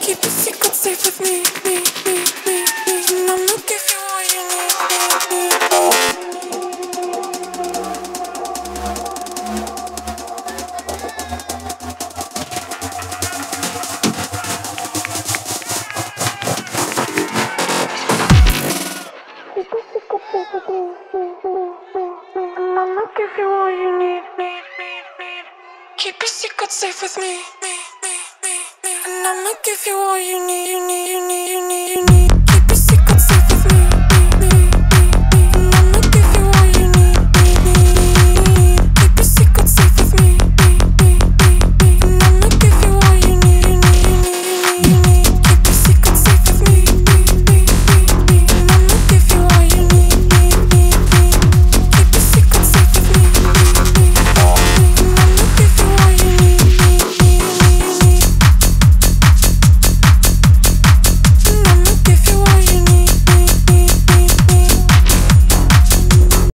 Keep your secrets safe with me, me, me, me. I'll give you all you need, me. give you all you need. need, need, need. Keep your secret safe with me, me, me, me, me. And I'ma give you all you need, you need, you need, you need, you need.